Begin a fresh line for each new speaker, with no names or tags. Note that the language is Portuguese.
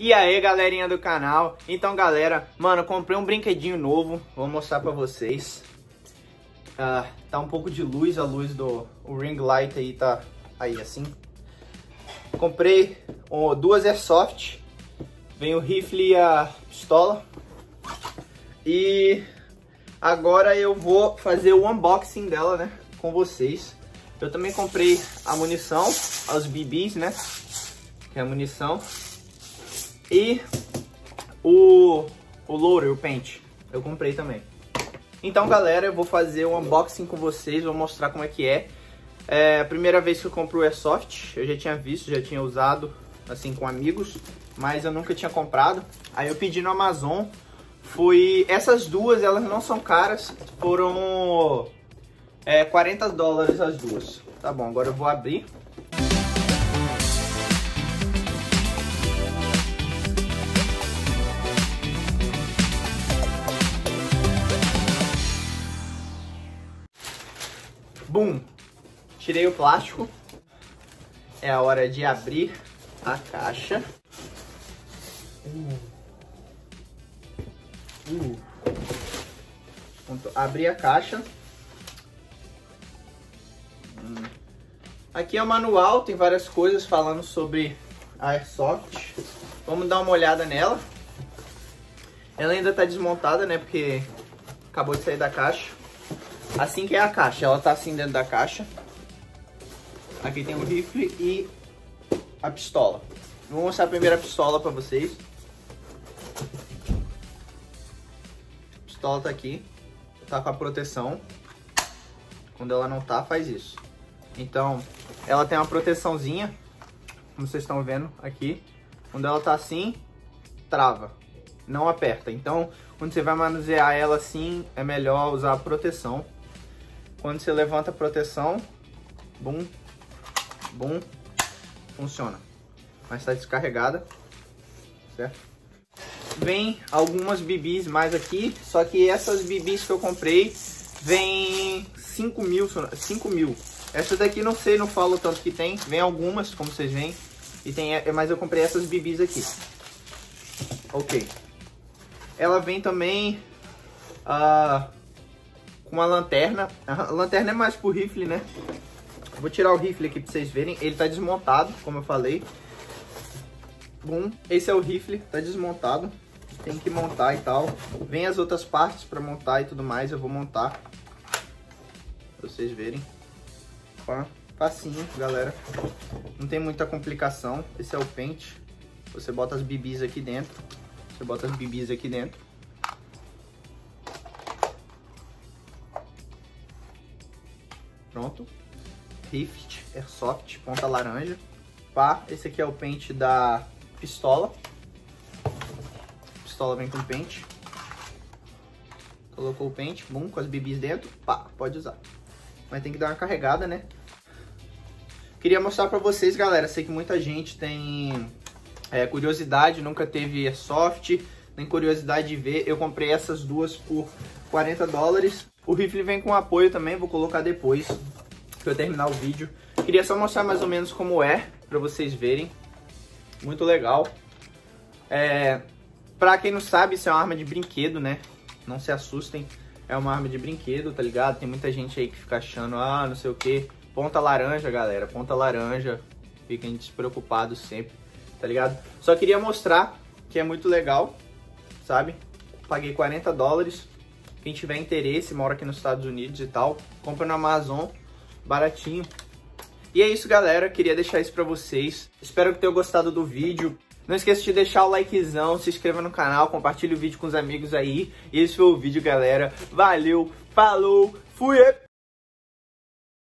E aí, galerinha do canal. Então, galera, mano, comprei um brinquedinho novo. Vou mostrar pra vocês. Uh, tá um pouco de luz, a luz do ring light aí tá aí assim. Comprei oh, duas airsoft. Vem o rifle e a pistola. E agora eu vou fazer o unboxing dela, né, com vocês. Eu também comprei a munição, os BBs, né, que é a munição. E o, o loader, o pente, eu comprei também. Então, galera, eu vou fazer um unboxing com vocês, vou mostrar como é que é. É a primeira vez que eu compro o Airsoft, eu já tinha visto, já tinha usado, assim, com amigos, mas eu nunca tinha comprado. Aí eu pedi no Amazon, foi... Essas duas, elas não são caras, foram é, 40 dólares as duas. Tá bom, agora eu vou abrir. Bum! Tirei o plástico. É a hora de abrir a caixa. Uh. Uh. Abrir a caixa. Hum. Aqui é o manual, tem várias coisas falando sobre a Airsoft. Vamos dar uma olhada nela. Ela ainda está desmontada, né? Porque acabou de sair da caixa. Assim que é a caixa, ela tá assim dentro da caixa. Aqui tem o rifle e a pistola. Vou mostrar a primeira pistola pra vocês. A pistola tá aqui, tá com a proteção. Quando ela não tá, faz isso. Então, ela tem uma proteçãozinha, como vocês estão vendo aqui. Quando ela tá assim, trava, não aperta. Então, quando você vai manusear ela assim, é melhor usar a proteção. Quando você levanta a proteção, bum, bum, funciona. Mas está descarregada, certo? Vem algumas bibis mais aqui, só que essas bibis que eu comprei vem 5 mil, 5 mil. Essa daqui não sei, não falo tanto que tem. Vem algumas, como vocês veem. E tem, é, mas eu comprei essas bibis aqui. Ok. Ela vem também uh, com uma lanterna. A lanterna é mais pro rifle, né? Vou tirar o rifle aqui pra vocês verem. Ele tá desmontado, como eu falei. Bom, esse é o rifle, tá desmontado. Tem que montar e tal. Vem as outras partes pra montar e tudo mais. Eu vou montar. Pra vocês verem. Pá, facinho, galera. Não tem muita complicação. Esse é o pente. Você bota as bibis aqui dentro. Você bota as bibis aqui dentro. Pronto. Rift, Airsoft, ponta laranja. Pá, esse aqui é o pente da pistola. Pistola vem com pente. Colocou o pente, bum, com as bibis dentro. Pá, pode usar. Mas tem que dar uma carregada, né? Queria mostrar pra vocês, galera. Sei que muita gente tem é, curiosidade, nunca teve Airsoft, nem curiosidade de ver. Eu comprei essas duas por 40 dólares. O rifle vem com apoio também, vou colocar depois que eu terminar o vídeo. Queria só mostrar mais ou menos como é, pra vocês verem. Muito legal. É, pra quem não sabe, isso é uma arma de brinquedo, né? Não se assustem, é uma arma de brinquedo, tá ligado? Tem muita gente aí que fica achando, ah, não sei o que. Ponta laranja, galera, ponta laranja. Fiquem despreocupados sempre, tá ligado? Só queria mostrar que é muito legal, sabe? Paguei 40 dólares quem tiver interesse, mora aqui nos Estados Unidos e tal, compra na Amazon, baratinho. E é isso, galera. Queria deixar isso pra vocês. Espero que tenham gostado do vídeo. Não esqueça de deixar o likezão, se inscreva no canal, compartilhe o vídeo com os amigos aí. E esse foi o vídeo, galera. Valeu, falou, fui!